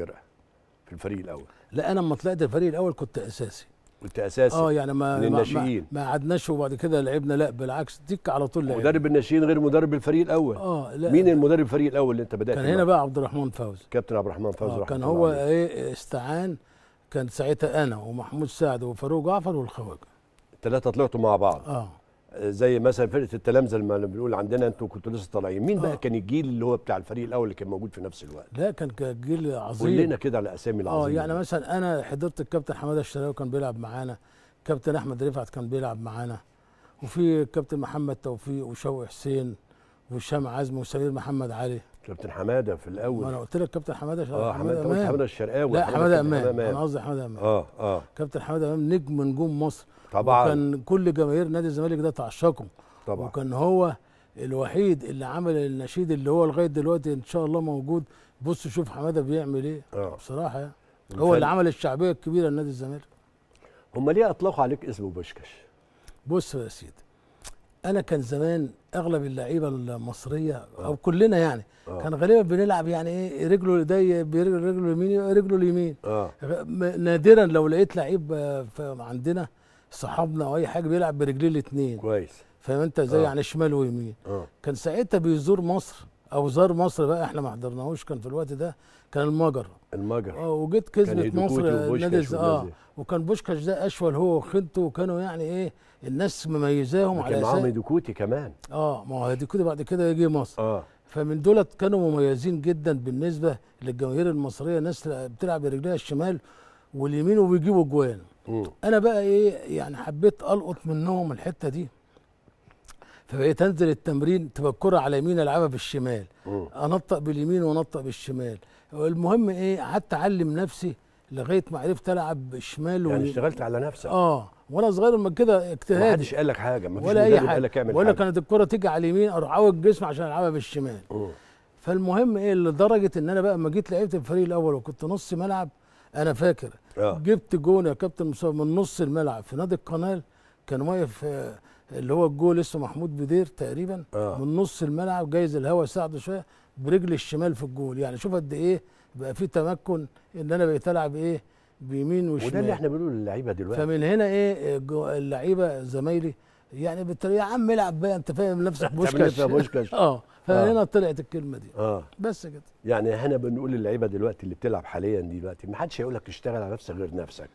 الفرقه في الفريق الأول. لا أنا لما طلعت الفريق الأول كنت أساسي. كنت أساسي. آه يعني ما ما-. ما, قعدناش وبعد كده لعبنا لا بالعكس ديك على طول لعبنا. مدرب الناشئين غير مدرب الفريق الأول. آه لا. مين المدرب الفريق الأول اللي أنت بدأت كان؟ هنا بقى عبد الرحمن فوزي. كابتن عبد الرحمن فوزي آه كان هو. إيه استعان كان ساعتها أنا ومحمود سعد وفاروق جعفر والخواجة. الثلاثه طلعتوا مع بعض. آه. زي مثلا فرقة التلامذة لما بنقول عندنا أنتوا كنتوا لسه طالعين. مين آه. بقى كان الجيل اللي هو بتاع الفريق الأول اللي كان موجود في نفس الوقت؟ لا كان جيل قول عظيم. لنا كده على أسامي آه العظيمه يعني مثلا أنا حضرت الكابتن حمادة الشراوي كان بيلعب معانا. كابتن أحمد رفعت كان بيلعب معانا. وفي كابتن محمد توفيق وشوقي حسين وهشام عزمي وسمير محمد علي. كابتن حماده في ما الأول أنا قلت لك كابتن حماده آه حماده أمام. حماده الشرقاوي لا حماده إمام. أنا قصدي حماده إمام. آه آه. كابتن حماده إمام نجم نجوم مصر. طبعا. وكان كل جماهير نادي الزمالك ده تعشقه. طبعا. وكان هو الوحيد اللي عمل النشيد اللي هو لغاية دلوقتي إن شاء الله موجود. بص شوف حماده بيعمل إيه. آه. بصراحة يعني. هو اللي عمل الشعبية الكبيرة لنادي الزمالك. هم ليه أطلقوا عليك اسم بوشكش بص يا سيدي أنا كان زمان أغلب اللعيبة المصرية أو كلنا يعني آه. كان غالبا بنلعب يعني إيه رجله ده برجله اليمين رجله اليمين. م- نادرا لو لقيت لعيب آه، عندنا صحابنا أو أي حاجة بيلعب برجليه الاثنين كويس. فاهم أنت إزاي آه. يعني شمال ويمين. آه. كان ساعتها بيزور مصر. أو زار مصر بقى إحنا ما حضرناهوش. كان في الوقت ده كان المجر. المجر. آه وجيت كسبت مصر وبوشكاش نادي الز- آه. وكان بوشكاش ده أشول هو وخنته وكانوا يعني إيه الناس مميزاهم على كان معاهم أساس هيدوكوتي كمان. آه ما هو كده بعد كده يجي مصر. آه. فمن دولت كانوا مميزين جدا بالنسبة للجماهير المصرية ناس بتلعب برجليها الشمال واليمين وبيجيبوا جوان. أنا بقى إيه يعني حبيت ألقط منهم الحتة دي. فبقيت أنزل التمرين تبقى الكرة على يمين ألعبها بالشمال. أنطق باليمين وأنطق بالشمال. المهم إيه؟ قعدت أعلم نفسي لغاية ما عرفت ألعب بالشمال يعني وال- اشتغلت على نفسك؟ آه وأنا صغير من كده ما اجتهاد حدش قال لك حاجة ما فيش ولا أي حاجة. لك اعمل ولا كانت الكرة تيجي على اليمين أروح عوج الجسم عشان ألعبها بالشمال. مم. فالمهم إيه؟ لدرجة إن أنا بقى لما جيت لعبت الفريق الأول وكنت نص ملعب أنا فاكر آه. جبت جون يا كابتن مصطفى من نص الملعب في نادي القناه كان واقف آه، اللي هو الجول اسمه محمود بدير تقريبا آه. من نص الملعب جايز الهوا ساعده شوية برجل الشمال في الجول. يعني شوف قد إيه بقى في تمكن إن أنا بقيت ألعب إيه بيمين وشمال. وده اللي إحنا بنقوله للعيبة دلوقتي. فمن هنا إيه اللعيبة زمايلي يعني يا عم العب بقى أنت فاهم نفسك بوشكاش. بوشكاش. آه. فهنا طلعت الكلمة دي. آه. بس كده. يعني إحنا بنقول للعيبة دلوقتي اللي بتلعب حاليا دلوقتي ما حدش هيقول لك اشتغل على نفسك غير نفسك.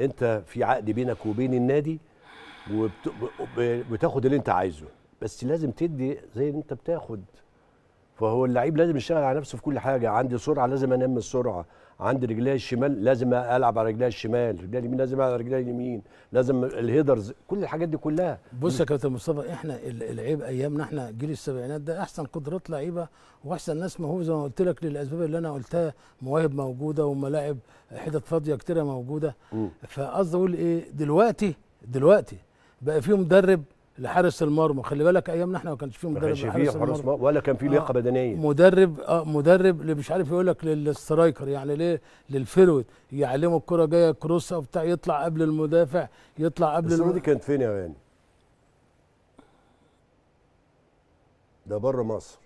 أنت في عقد بينك وبين النادي وبتاخد اللي انت عايزه. بس لازم تدي زي اللي انت بتاخد. فهو اللعيب لازم يشتغل على نفسه في كل حاجة. عندي سرعة لازم انمي السرعة. عندي رجلي الشمال لازم ألعب على رجلي الشمال. رجلي اليمين لازم ألعب على رجلي اليمين. لازم الهيدرز كل الحاجات دي كلها. بص يا كابتن مصطفى إحنا ال- العيب أيامنا إحنا جيل السبعينات ده أحسن قدرات لعيبة وأحسن ناس موهوبة زي ما قلت لك للأسباب اللي أنا قلتها. مواهب موجودة وملاعب حتت فاضية كتيرة موجودة. فقصدي أقول إيه دلوقتي دلوقتي بقى في مدرب لحارس المرمى. خلي بالك أيامنا إحنا ما كانش في ما مدرب كانش فيه المرمى. مرمى ولا كان فيه لياقة آه. بدنية. مدرب آه مدرب اللي مش عارف يقول لك لل striker يعني ليه؟ لل forward يعلمه الكرة جاية cross أو بتاع يطلع قبل المدافع يطلع قبل الم... دي كانت فين يا غانم؟ ده بره مصر.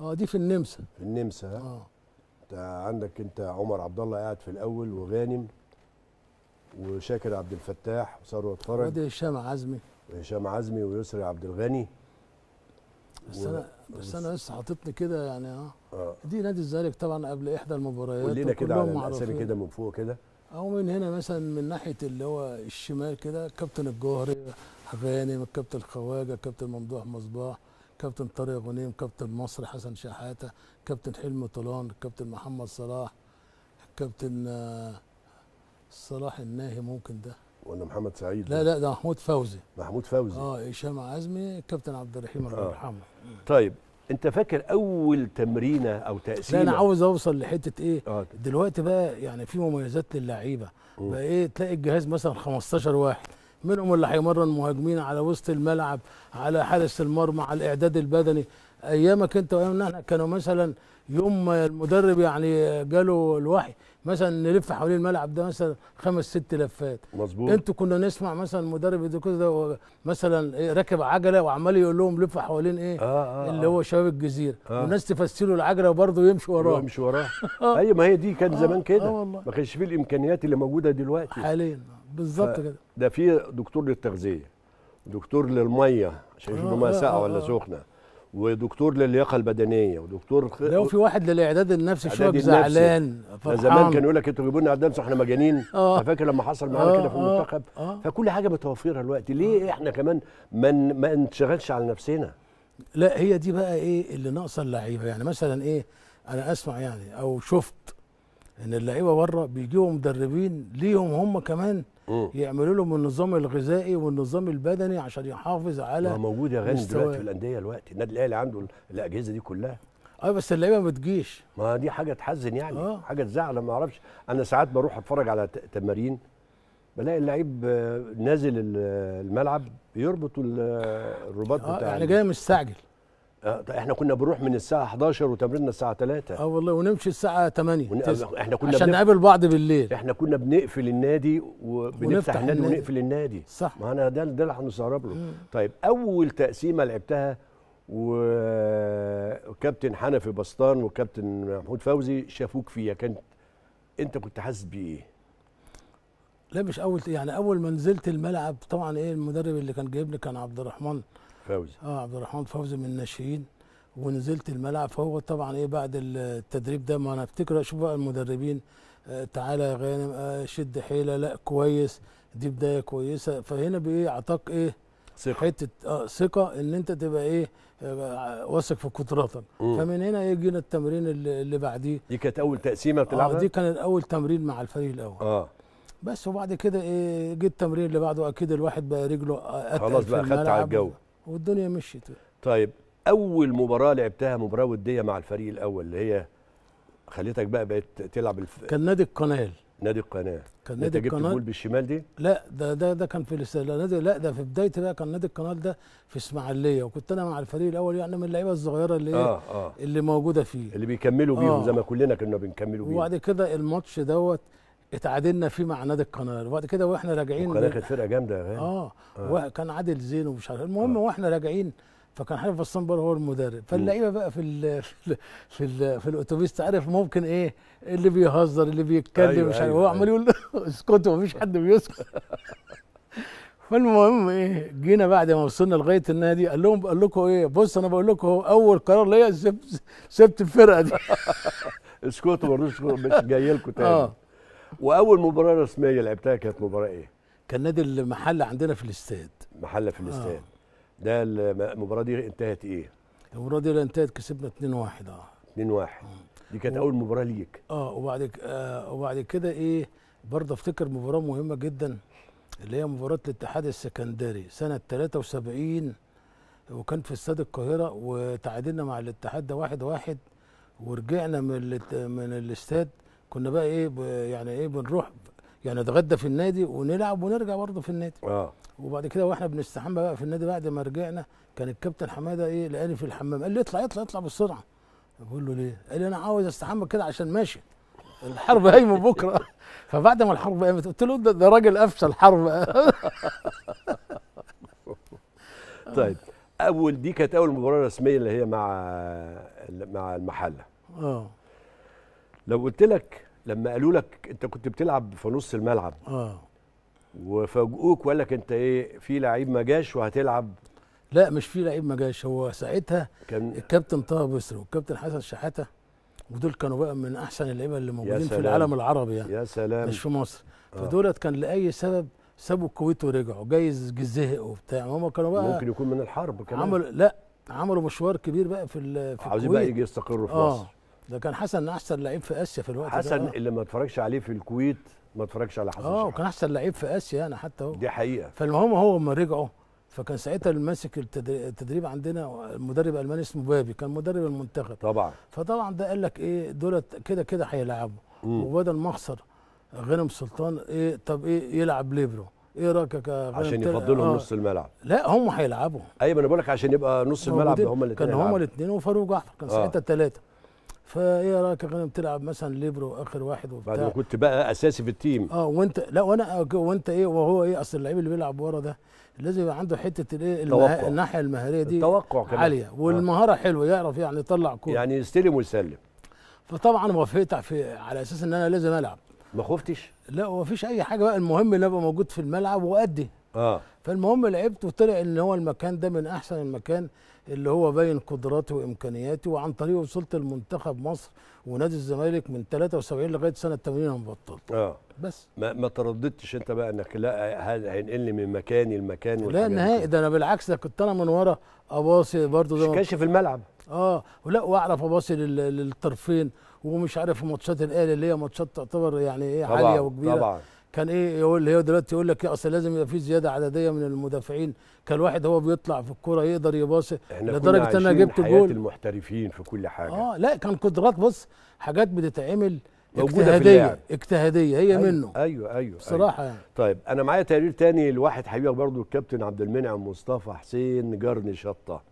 آه دي في النمسا. في النمسا آه. انت عندك انت عمر عبد الله قاعد في الأول وغانم وشاكر عبد الفتاح وثروت فرج وادي هشام عزمي. وهشام عزمي ويسري عبد الغني. بس و- أنا بس أنا لسه حاططني كده يعني آه. آه. دي نادي الزمالك طبعا قبل إحدى المباريات قول لنا كده على الأسامي. كده من فوق كده. أو من هنا مثلا من ناحية اللي هو الشمال كده كابتن الجوهري غانم الكابتن خواجة كابتن ممدوح مصباح كابتن طارق غنيم كابتن مصر حسن شحاتة كابتن حلمي طولان كابتن محمد صلاح كابتن آه، صلاح الناهي ممكن ده. ولا محمد سعيد. لا لا ده محمود فوزي. محمود فوزي. آه هشام عزمي كابتن عبد الرحيم الله آه. يرحمه. طيب أنت فاكر أول تمرينة أو لا تقسيمه أنا عاوز أوصل لحتة إيه؟ آه. دلوقتي بقى يعني في مميزات للعيبة. بقى إيه؟ تلاقي الجهاز مثلا 15 واحد. منهم اللي هيمرن مهاجمين على وسط الملعب على حارس المرمى على الإعداد البدني. أيامك أنت وأيامنا إحنا كانوا مثلا يوم المدرب يعني جاله الوحي مثلا نلف حوالين الملعب ده مثلا خمس ست لفات. مظبوط. أنتوا كنا نسمع مثلا مدرب الدكتور ده مثلا إيه راكب عجلة وعمال يقول لهم لفوا حوالين إيه آه آه اللي هو شباب الجزيرة. آه. والناس تفسر له العجلة وبرضه يمشي وراه. يمشي وراه. أيوه ما هي دي كان آه، زمان كده. آه. ما كانش فيه الإمكانيات اللي موجودة دلوقتي. حاليا بالظبط كده. ده في دكتور للتغذية ودكتور للمية عشان يشوف آه، الميه آه، ساقعه آه، ولا آه. سخنة. ودكتور للياقة البدنية ودكتور خ... لو في واحد للإعداد النفسي شوية. زعلان فرحان زمان كانوا يقول لك أنتوا جيبوا لنا قدام إحنا مجانين آه. أنا فاكر لما حصل معانا آه، كده في آه، المنتخب آه. فكل حاجة متوفرة دلوقتي ليه إحنا كمان ما ما نشتغلش على نفسنا لا هي دي بقى إيه اللي ناقصة اللعيبة يعني مثلا إيه أنا أسمع يعني أو شفت إن اللعيبة بره بيجيبوا مدربين ليهم هم كمان. يعملوا لهم النظام الغذائي والنظام البدني عشان يحافظ ما على هو موجود يا مستوى. دلوقتي في الأندية دلوقتي. النادي الأهلي عنده ال- الأجهزة دي كلها. آه بس اللعيبة ما بتجيش. ما دي حاجة تحزن يعني آه. حاجة تزعل ما أعرفش. أنا ساعات بروح أتفرج على تمارين بلاقي اللعيب آه، نازل ال- الملعب بيربط ال- الرباط آه بتاع يعني جاي مستعجل. آه، إحنا كنا بنروح من الساعة 11 وتمريننا الساعة 3 آه والله ونمشي الساعة 8 ون... 9 إحنا كنا عشان. نقابل بعض بالليل إحنا كنا بنقفل النادي وبنفتح النادي النادي. ونقفل النادي صح ما أنا ده ده اللي هنستغرب له. طيب أول تقسيمة لعبتها وكابتن حنفي بسطان وكابتن محمود فوزي شافوك فيها كانت أنت كنت حاسس بإيه؟ لا مش اول يعني أول ما نزلت الملعب طبعا إيه المدرب اللي كان جايبني كان عبد الرحمن فوزي. آه عبد الرحمن فوزي من الناشئين ونزلت الملعب. فهو طبعا إيه بعد التدريب ده ما أنا أفتكر أشوف بقى المدربين آه تعالى يا غانم آه شد حيلة لا كويس دي بداية كويسة. فهنا بايه اعطاك إيه ثقة. حتة آه ثقة إن أنت تبقى إيه آه واثق في قدراتك. فمن هنا يجينا التمرين اللي, اللي بعديه. دي كانت أول تقسيمة بتلعبها؟ دي كان أول تمرين مع الفريق الأول. آه. بس وبعد كده إيه جه التمرين اللي بعده أكيد الواحد بقى رجله أتقل خلاص بقى خدت على الجو. والدنيا مشيت. طيب أول مباراة لعبتها مباراة ودية مع الفريق الأول اللي هي خليتك بقى بقيت تلعب الف... كان نادي القنال نادي القناة. كان نادي جبت القنال جول بالشمال دي؟ لا ده ده ده كان في نادي لا ده في بدايتي بقى كان نادي القنال ده في إسماعيلية وكنت أنا مع الفريق الأول يعني من اللعيبة الصغيرة اللي إيه آه. اللي موجودة فيه. اللي بيكملوا بيهم آه. زي ما كلنا كنا بنكملوا بيهم. وبعد كده الماتش دوت اتعادلنا فيه مع نادي القنال وبعد كده وإحنا راجعين القناة كانت فرقة جامدة يا غالي آه, آه. آه. كان عادل زين ومش عارف المهم آه. وإحنا راجعين فكان حنفي الصنبر هو المدرب. فاللعيبة بقى في ال في ال في, ال في الأتوبيس تعرف ممكن إيه؟ اللي بيهزر اللي بيتكلم أيوة، مش عارف أيوة، هو عمال يقول اسكتوا مفيش حد بيسكت. فالمهم إيه؟ جينا بعد ما وصلنا لغاية النادي قال لهم قال لكم إيه؟ بص أنا بقول لكم أول قرار ليا سبت سبت الفرقة دي. اسكتوا اسكتوا مش جاي لكم تاني. آه. وأول مباراة رسمية لعبتها كانت مباراة إيه؟ كان نادي المحل عندنا في الاستاد. محلة في الاستاد. ده الم- المباراة دي انتهت إيه؟ المباراة دي انتهت كسبنا 2-1 آه. 2 1 دي كانت و- أول مباراة ليك. آه وبعد آه وبعد كده إيه برضه أفتكر مباراة مهمة جدا اللي هي مباراة الاتحاد السكندري سنة 73 وكان في استاد القاهرة وتعادلنا مع الاتحاد ده واحد واحد ورجعنا من الات- من الاستاد كنا بقى إيه يعني إيه بنروح يعني نتغدى في النادي ونلعب ونرجع برضه في النادي. آه. وبعد كده وإحنا بنستحمى بقى في النادي بعد ما رجعنا كان الكابتن حمادة إيه لقاني في الحمام قال لي اطلع اطلع اطلع بسرعة. بقول له ليه؟ قال لي أنا عاوز أستحمى كده عشان ماشي. الحرب قايمه بكرة. فبعد ما الحرب قامت قلت له ده, ده راجل افشل الحرب. طيب أول دي كانت أول مباراة رسمية اللي هي مع مع المحلة. آه. لو قلت لك لما قالوا لك أنت كنت بتلعب في نص الملعب آه. وفاجئوك وقال لك أنت إيه في لعيب ما جاش وهتلعب؟ لا مش في لعيب ما جاش. هو ساعتها كان الكابتن طه بسر والكابتن حسن شحاتة ودول كانوا بقى من أحسن اللعيبة اللي موجودين في. العالم العربي يعني. يا سلام. مش في مصر. آه. فدولت كان لأي سبب سابوا الكويت ورجعوا. جايز زهق وبتاع. هم كانوا بقى ممكن يكون من الحرب كمان. عملوا لا عملوا مشوار كبير بقى في في عاوزين بقى الكويت. يجي يستقروا في آه. مصر. ده كان حسن أحسن لعيب في آسيا في الوقت حسن ده اللي ما اتفرجش عليه في الكويت ما اتفرجش على حسن آه. وكان أحسن لعيب في آسيا يعني حتى هو. دي حقيقة. فالمهم هو لما رجعوا فكان ساعتها اللي ماسك التدري- التدريب عندنا مدرب الماني اسمه بابي كان مدرب المنتخب. طبعا. فطبعا ده قال لك إيه دولت كده كده هيلعبوا. وبدل ما أخسر غانم سلطان إيه طب إيه يلعب ليبرو. إيه رأيك يا عشان يفضلهم آه. نص الملعب. لا هم هيلعبوا. أيوه أنا بقول لك عشان يبقى نص الملعب هم الاثنين كان هما الاثنين وفاروق جعفر كان آه. ساعتها ثلاثة فإيه رأيك يا غانم تلعب مثلا ليبرو آخر واحد بعد ما وبتاع كنت بقى أساسي في ال team. آه وأنت لا وأنا وأنت إيه وهو إيه أصل اللعيب اللي بيلعب ورا ده لازم يبقى عنده حتة الإيه. المه... الناحية المهارية دي التوقع كمان. عالية والمهارة حلوة يعرف يعني يطلع كورة. يعني يستلم ويسلم. فطبعا وافقت في على أساس إن أنا لازم ألعب. ما خفتش؟ لا هو مفيش أي حاجة بقى المهم إن أبقى موجود في الملعب وأدي. آه. فالمهم لعبت وطلع إن هو المكان ده من أحسن المكان اللي هو باين قدراتي وامكانياتي وعن طريقه وصلت لمنتخب مصر ونادي الزمالك من 73 لغاية سنة 80 أنا بطلت آه. بس. ما, ما ترددتش أنت بقى إنك لا هينقلني من مكاني لمكان لا نهائي. ده أنا بالعكس ده كنت أنا من ورا أباصي برضه كانش في الملعب. آه ولا وأعرف أباصي لل- للطرفين ومش عارف ماتشات الاهلي اللي هي ماتشات تعتبر يعني إيه عالية وكبيرة. طبعا. كان إيه يقول هي دلوقتي يقول لك إيه أصل لازم يبقى في زيادة عددية من المدافعين. كان الواحد هو بيطلع في الكورة يقدر يباصي كنا إن أنا عايشين جبت جول. المحترفين في كل حاجة. آه لا كان قدرات بص حاجات بتتعمل اجتهادية. اجتهادية هي أيوة منه. أيوه أيوه بصراحة يعني. طيب أنا معايا تقرير تاني لواحد حبيبك برضو الكابتن عبد المنعم مصطفى حسين جرني شطة.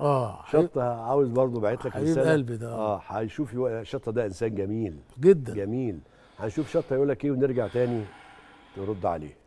آه شطة عاوز برضو بعت لك حبيب قلبي ده. آه هيشوف شطة ده إنسان جميل. جدا. جميل. هنشوف شطة يقول لك إيه ونرجع تاني. ترد عليه